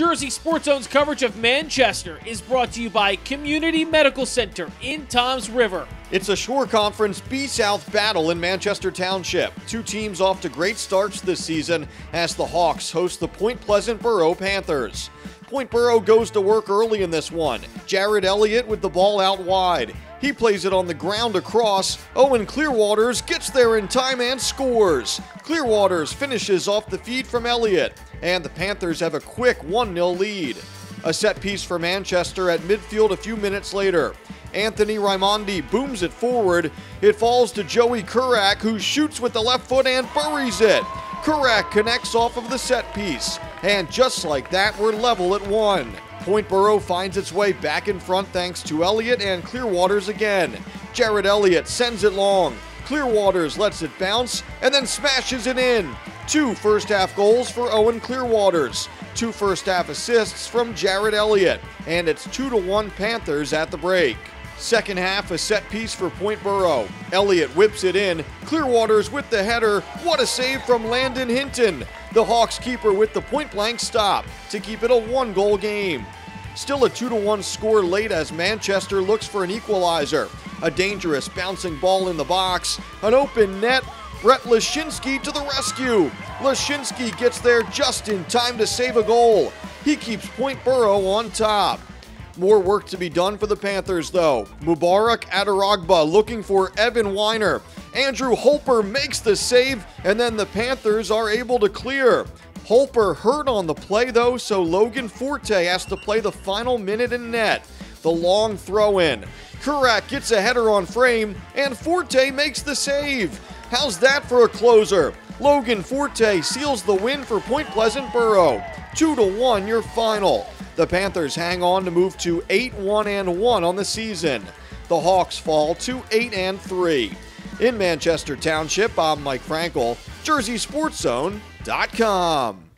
Jersey Sports Zone's coverage of Manchester is brought to you by Community Medical Center in Toms River. It's a Shore Conference B South battle in Manchester Township. Two teams off to great starts this season as the Hawks host the Point Pleasant Borough Panthers. Point Borough goes to work early in this one. Jared Elliott with the ball out wide. He plays it on the ground across. Owen Clearwaters gets there in time and scores. Clearwaters finishes off the feed from Elliott, and the Panthers have a quick 1 0 lead. A set piece for Manchester at midfield a few minutes later. Anthony Raimondi booms it forward. It falls to Joey Kurak, who shoots with the left foot and buries it. Kurak connects off of the set piece. And just like that, we're level at one. Point Borough finds its way back in front thanks to Elliott and Clearwaters again. Jared Elliott sends it long. Clearwaters lets it bounce and then smashes it in. Two first half goals for Owen Clearwaters. Two first half assists from Jared Elliott. And it's 2 to 1 Panthers at the break. Second half, a set piece for Point Borough. Elliott whips it in. Clearwaters with the header. What a save from Landon Hinton. The Hawks keeper with the point blank stop to keep it a one goal game. Still a 2 to 1 score late as Manchester looks for an equalizer. A dangerous bouncing ball in the box. An open net. Brett Leschinski to the rescue. Leschinski gets there just in time to save a goal. He keeps Point Borough on top. More work to be done for the Panthers, though. Mubarak Adaragba looking for Evan Weiner. Andrew Holper makes the save, and then the Panthers are able to clear. Holper hurt on the play, though, so Logan Forte has to play the final minute in net. The long throw in. Kurak gets a header on frame, and Forte makes the save. How's that for a closer? Logan Forte seals the win for Point Pleasant Borough. 2 to 1 your final. The Panthers hang on to move to 8 1 and 1 on the season. The Hawks fall to 8 and 3. In Manchester Township, I'm Mike Frankel, JerseySportsZone.com.